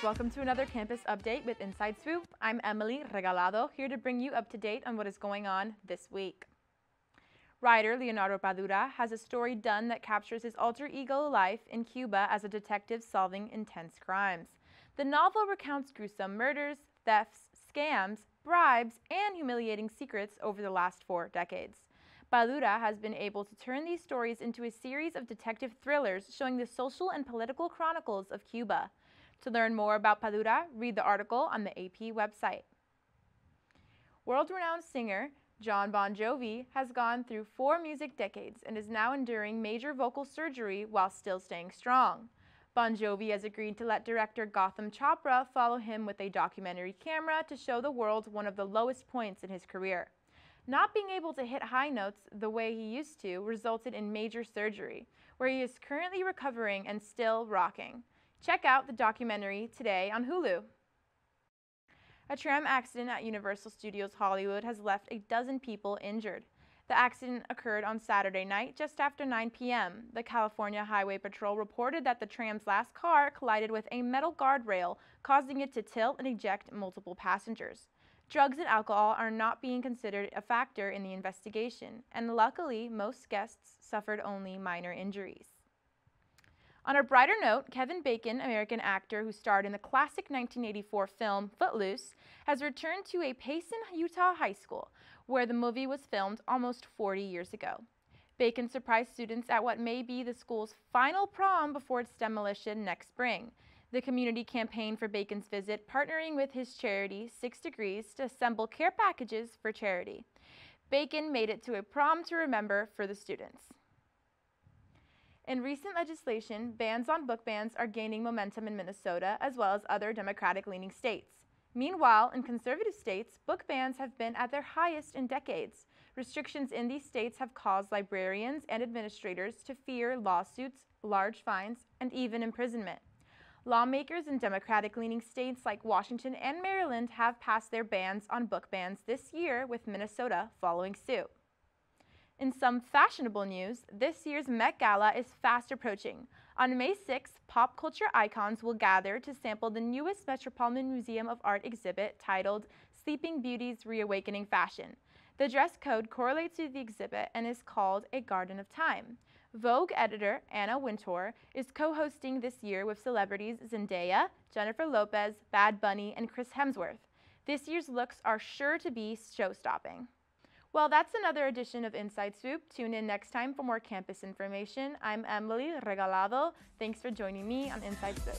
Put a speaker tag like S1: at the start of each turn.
S1: Welcome to another campus update with Inside Swoop. I'm Emily Regalado, here to bring you up to date on what is going on this week. Writer Leonardo Padura has a story done that captures his alter ego life in Cuba as a detective solving intense crimes. The novel recounts gruesome murders, thefts, scams, bribes, and humiliating secrets over the last four decades. Padura has been able to turn these stories into a series of detective thrillers showing the social and political chronicles of Cuba. To learn more about Padura, read the article on the AP website. World-renowned singer Jon Bon Jovi has gone through four music decades and is now enduring major vocal surgery while still staying strong. Bon Jovi has agreed to let director Gotham Chopra follow him with a documentary camera to show the world one of the lowest points in his career. Not being able to hit high notes the way he used to resulted in major surgery, where he is currently recovering and still rocking. Check out the documentary today on Hulu. A tram accident at Universal Studios Hollywood has left a dozen people injured. The accident occurred on Saturday night just after 9 p.m. The California Highway Patrol reported that the tram's last car collided with a metal guardrail, causing it to tilt and eject multiple passengers. Drugs and alcohol are not being considered a factor in the investigation, and luckily, most guests suffered only minor injuries. On a brighter note, Kevin Bacon, American actor who starred in the classic 1984 film Footloose, has returned to a Payson, Utah high school, where the movie was filmed almost 40 years ago. Bacon surprised students at what may be the school's final prom before its demolition next spring. The community campaigned for Bacon's visit, partnering with his charity, Six Degrees, to assemble care packages for charity. Bacon made it to a prom to remember for the students. In recent legislation, bans on book bans are gaining momentum in Minnesota as well as other Democratic leaning states. Meanwhile, in conservative states, book bans have been at their highest in decades. Restrictions in these states have caused librarians and administrators to fear lawsuits, large fines, and even imprisonment. Lawmakers in Democratic leaning states like Washington and Maryland have passed their bans on book bans this year, with Minnesota following suit. In some fashionable news, this year's Met Gala is fast approaching. On May 6th, pop culture icons will gather to sample the newest Metropolitan Museum of Art exhibit titled Sleeping Beauties Reawakening Fashion. The dress code correlates to the exhibit and is called A Garden of Time. Vogue editor Anna Wintour is co-hosting this year with celebrities Zendaya, Jennifer Lopez, Bad Bunny, and Chris Hemsworth. This year's looks are sure to be show-stopping. Well, that's another edition of Inside Swoop. Tune in next time for more campus information. I'm Emily Regalado. Thanks for joining me on Inside Swoop.